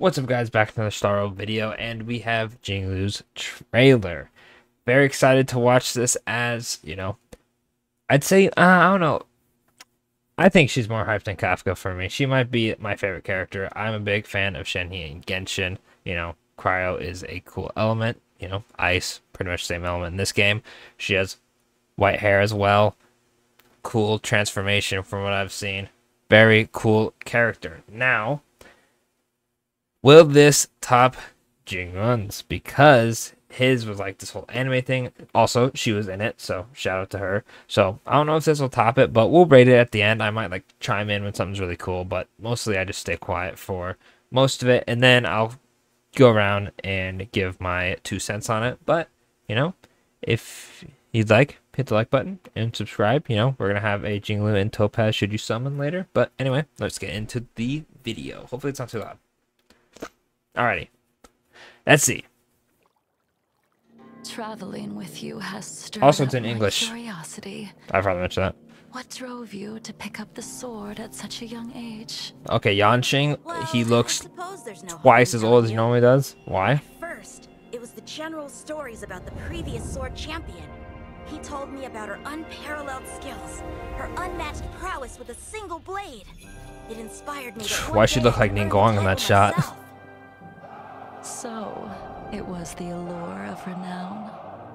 What's up guys, back to another Star Rail video, and we have Jingliu's trailer. Very excited to watch this as, you know, I'd say, uh, I don't know, I think she's more hyped than Kafka for me. She might be my favorite character. I'm a big fan of Shenhe and Genshin. You know, Cryo is a cool element. You know, Ice, pretty much the same element in this game. She has white hair as well. Cool transformation from what I've seen. Very cool character. Now, will this top Jing Yuan's? Because his was like this whole anime thing. Also, she was in it, so shout out to her. So I don't know if this will top it, but we'll rate it at the end. I might like chime in when something's really cool, but mostly I just stay quiet for most of it, and then I'll go around and give my two cents on it. But you know, if you'd like, hit the like button and subscribe. You know, we're gonna have a Jingliu and Topaz should you summon later. But anyway, let's get into the video. Hopefully it's not too loud. Alrighty. Let's see. Traveling with you has stirred Also, it's in English. Curiosity. I probably mentioned that. What drove you to pick up the sword at such a young age? Okay, Yanqing, he looks I suppose there's no twice as old as he normally does. Why? you. First, it was the general's stories about the previous sword champion. He told me about her unparalleled skills, her unmatched prowess with a single blade. It inspired me. Why one she day look like earn the Ningguang in that title shot? Myself. So, it was the allure of renown.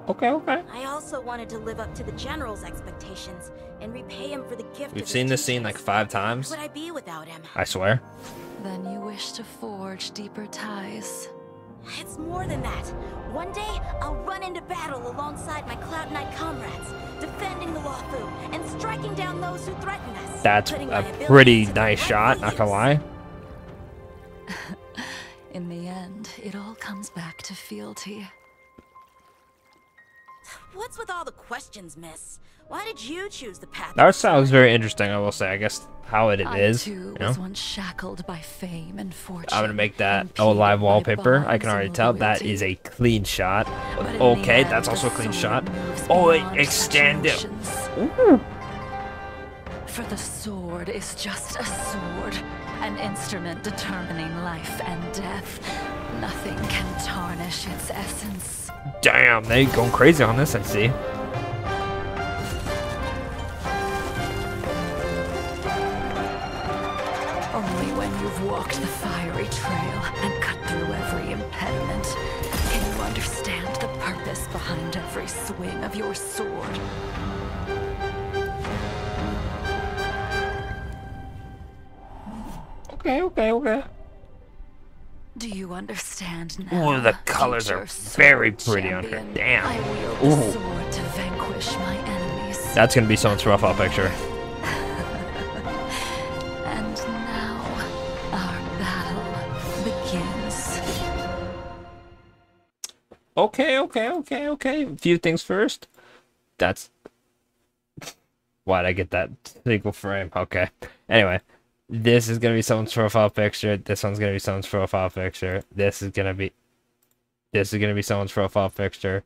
Okay, okay. I also wanted to live up to the general's expectations and repay him for the gift. We've of seen this scene like five times. would I be without him? I swear. Then you wish to forge deeper ties. It's more than that. One day, I'll run into battle alongside my Cloud Knight comrades, defending the Wafu and striking down those who threaten us. That's a pretty nice shot, not gonna lie. In the end, it all comes back to fealty. What's with all the questions, miss? Why did you choose the path? That sounds very interesting, I will say. I guess how it I is. too You know? was once shackled by fame and fortune. I'm gonna make that and a live wallpaper. I can already tell that is a clean shot. But in the Okay, end, that's also a clean shot. Oh, it beyond such extend it. emotions. For the sword is just a sword, an instrument determining life and death. Nothing can tarnish its essence. Damn, they going crazy on this, I see. Only when you've walked the fiery trail and cut through every impediment can you understand the purpose behind every swing of your sword. Okay, okay, okay. Do you understand now? Ooh, the colors are very sword pretty on her. Damn. I wield Ooh. sword to vanquish my enemies. That's gonna be someone's profile picture. And now, our battle begins. Okay, okay, okay, okay. A few things first. That's why'd I get that single frame? Okay. Anyway, this is gonna be someone's profile picture. This one's gonna be someone's profile picture. This is gonna be this is gonna be someone's profile picture.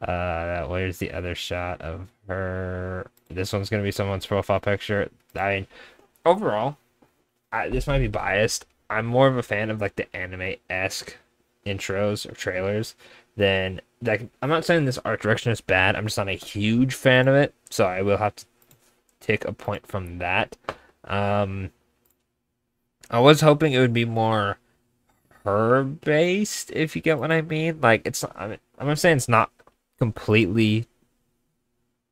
Uh where's the other shot of her? This one's gonna be someone's profile picture. I mean, overall, I, this might be biased. I'm more of a fan of like the anime esque intros or trailers than like I'm not saying this art direction is bad. I'm just not a huge fan of it, so I will have to take a point from that. Um, I was hoping it would be more her based, if you get what I mean. Like it's I mean, I'm saying it's not completely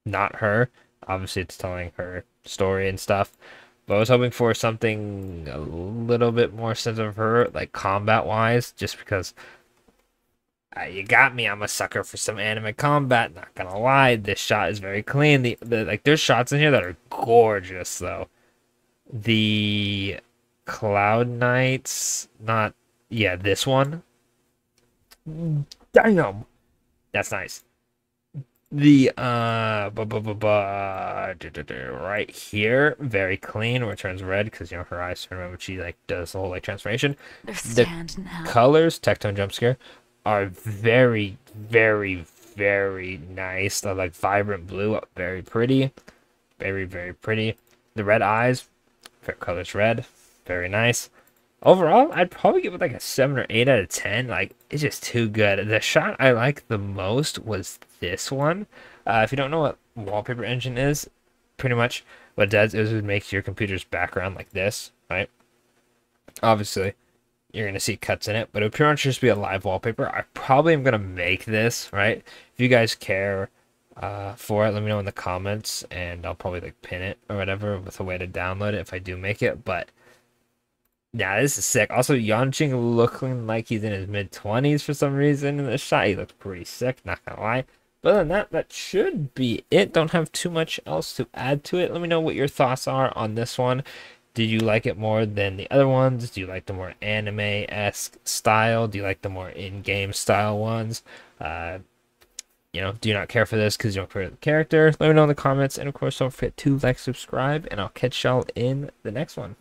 not her. Obviously, it's telling her story and stuff. But I was hoping for something a little bit more sense of her, like combat wise, just because uh, you got me. I'm a sucker for some anime combat. Not gonna lie, this shot is very clean. The, the like, there's shots in here that are gorgeous though. The Cloud Knights, not yeah, this one. Damn, that's nice. The uh, bu- bu- bu- bu- duh, duh, duh, right here, very clean. Returns red because you know her eyes turn red when she like does the whole like transformation Understand now. colors, Tectone jump scare, are very, very, very nice. They're like vibrant blue, very pretty, very, very pretty. The red eyes, favorite color's red, very nice. overall, I'd probably give it like a seven or eight out of ten. Like it's just too good. The shot I like the most was this one. Uh, if you don't know what wallpaper engine is, pretty much what it does is it makes your computer's background like this, right? Obviously, you're gonna see cuts in it, but it would pretty much just be a live wallpaper. I probably am gonna make this, right? If you guys care uh, for it, let me know in the comments, and I'll probably like pin it or whatever with a way to download it if I do make it. But yeah, this is sick. Also, Yanqing looking like he's in his mid 20s for some reason in the shot. He looks pretty sick, not gonna lie. But other than that, that should be it. Don't have too much else to add to it. Let me know what your thoughts are on this one. Did you like it more than the other ones? Do you like the more anime-esque style? Do you like the more in-game style ones? Uh, you know, do you not care for this because you don't care for the character? Let me know in the comments. And of course, don't forget to like, subscribe, and I'll catch y'all in the next one.